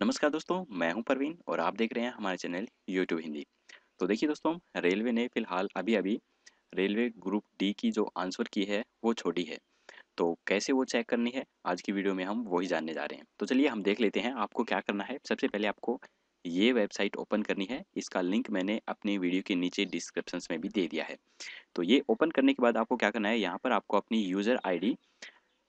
नमस्कार दोस्तों, मैं हूँ परवीन और आप देख रहे हैं हमारे चैनल यूट्यूब हिंदी। तो देखिए दोस्तों, रेलवे ने फ़िलहाल अभी अभी रेलवे ग्रुप डी की जो आंसर की है, वो छोड़ी है। तो कैसे वो चेक करनी है, आज की वीडियो में हम वही जानने जा रहे हैं। तो चलिए हम देख लेते हैं आपको क्या करना है। सबसे पहले आपको ये वेबसाइट ओपन करनी है, इसका लिंक मैंने अपनी वीडियो के नीचे डिस्क्रिप्शन में भी दे दिया है। तो ये ओपन करने के बाद आपको क्या करना है, यहाँ पर आपको अपनी यूज़र आई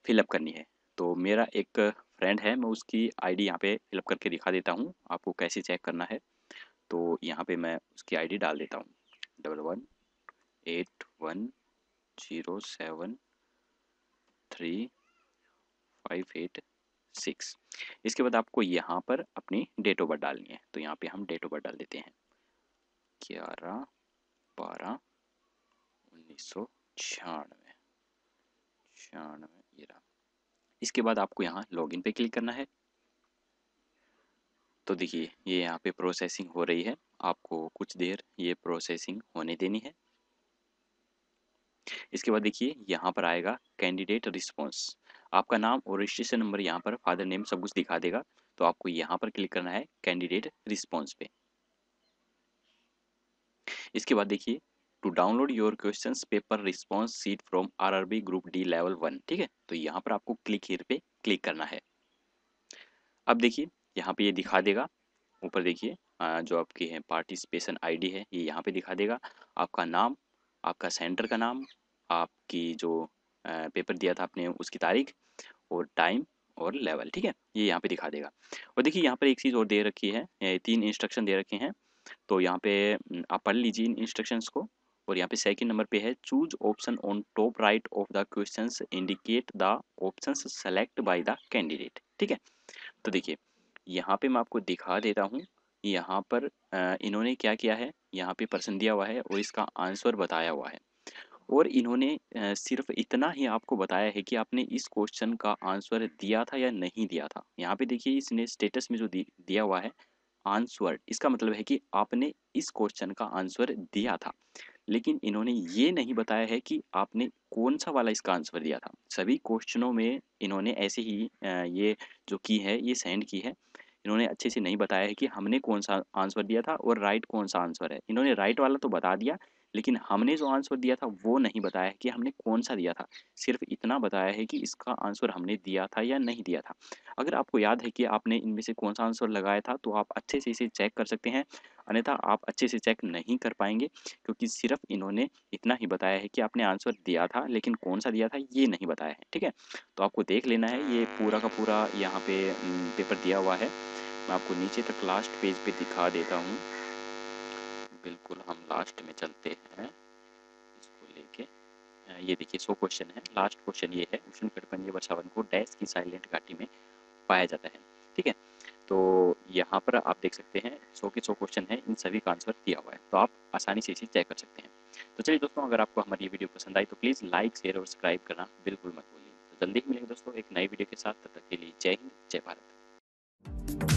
फिलअप करनी है। तो मेरा एक फ्रेंड है, मैं उसकी आईडी यहाँ पे फिलअप करके दिखा देता हूँ, आपको कैसे चेक करना है। तो यहाँ पे मैं उसकी आईडी डाल देता हूँ। Double one eight one zero seven three five eight six इसके बाद आपको यहाँ पर अपनी डेट ऑफ़ बर्थ डालनी है। तो यहाँ पे हम डेट ऑफ़ बर्थ डाल देते हैं। ग्यारह, बारह, उन्नीस सौ छियानवे। छियानवे, ये रहा। इसके बाद आपको यहाँ लॉगिन पे क्लिक करना है। तो देखिए, ये यहाँ पे प्रोसेसिंग हो रही है। आपको कुछ देर ये प्रोसेसिंग होने देनी है। इसके बाद देखिए, यहाँ पर आएगा कैंडिडेट रिस्पॉन्स आपका नाम और रजिस्ट्रेशन नंबर यहाँ पर फादर नेम सब कुछ दिखा देगा। तो आपको यहाँ पर क्लिक करना है कैंडिडेट रिस्पॉन्स पे। इसके बाद देखिए to download your question paper response sheet from R R B group D level one ठीक है? तो यहाँ पर आपको क्लिक हियर पे क्लिक करना है। अब देखिए, यहाँ पे ये दिखा देगा। ऊपर देखिए जो आपकी है पार्टिसिपेशन आईडी है, ये यहाँ पे दिखा देगा। आपका नाम, आपका सेंटर का नाम, आपकी जो पेपर दिया था आपने उसकी तारीख और टाइम और लेवल ठीक है? ये यहाँ पे दिखा देगा। और देखिए, यहाँ पर एक चीज़ और दे रखी है तीन इंस्ट्रक्शन दे रखे हैं। तो यहाँ पे आप पढ़ लीजिए इन इंस्ट्रक्शंस को। और यहाँ पे सेकंड नंबर पे है choose option on top right of the questions indicate the options select by the candidate ठीक है? तो देखिए, यहाँ पे मैं आपको दिखा देता हूँ, यहाँ पर इन्होंने क्या किया है? यहाँ पे प्रश्न दिया हुआ है और इसका आंसर बताया हुआ है। और इन्होंने सिर्फ़ इतना ही आपको बताया है कि आपने इस क्वेश्चन का आंसर दिया था या नहीं दिया था। यहाँ पे देखिए, इसने स्टेटस में जो दिया हुआ है आंसर इसका मतलब है कि आपने इस क्वेश्चन का आंसर दिया था। लेकिन इन्होंने ये नहीं बताया है कि आपने कौन सा वाला इसका आंसर दिया था। सभी क्वेश्चनों में इन्होंने ऐसे ही ये जो की है, ये सेंड की है। इन्होंने अच्छे से नहीं बताया है कि हमने कौन सा आंसर दिया था और राइट कौन सा आंसर है। इन्होंने राइट वाला तो बता दिया लेकिन हमने जो आंसर दिया था, वो नहीं बताया कि हमने कौन सा दिया था। सिर्फ़ इतना बताया है कि इसका आंसर हमने दिया था या नहीं दिया था। अगर आपको याद है कि आपने इनमें से कौन सा आंसर लगाया था तो आप अच्छे से इसे चेक कर सकते हैं। अन्यथा आप अच्छे से चेक नहीं कर पाएँगे, क्योंकि सिर्फ़ इन्होंने इतना ही बताया है कि आपने आंसर दिया था, लेकिन कौन सा दिया था, ये नहीं बताया है, ठीक है? तो आपको देख लेना है, ये पूरा का पूरा यहाँ पे पेपर दिया हुआ है। मैं आपको नीचे तक लास्ट पेज पे दिखा देता हूँ। बिल्कुल हम लास्ट में चलते हैं इसको लेके। ये देखिए, सो क्वेश्चन है। लास्ट क्वेश्चन ये है। उष्ण वर्षावन को डैश की साइलेंट घाटी में पाया जाता है। ठीक है? तो यहाँ पर आप देख सकते हैं, सो के सौ क्वेश्चन है। इन सभी का आंसर दिया हुआ है। तो आप आसानी से इसे चेक कर सकते हैं। तो चलिए दोस्तों, अगर आपको हमारी ये वीडियो पसंद आई तो प्लीज़ लाइक शेयर और सब्सक्राइब करना बिल्कुल मत भूलिए। तो जल्दी ही मिलेंगे दोस्तों एक नई वीडियो के साथ। तब तक के लिए जय हिंद, जय भारत।